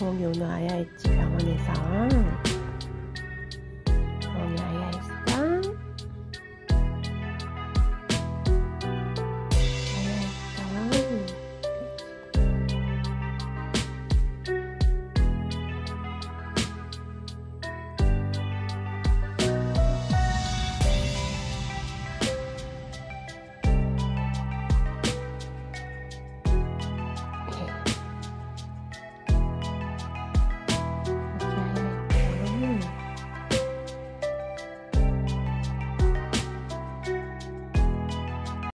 사람이 오늘 와야 했지 병원에서.